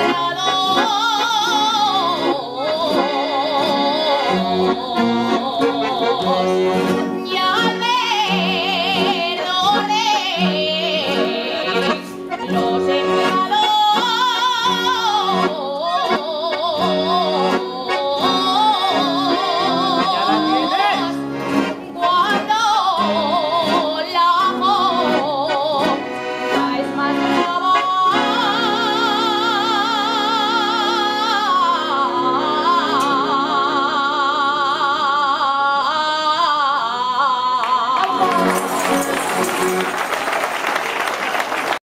Oh, oh, oh, oh.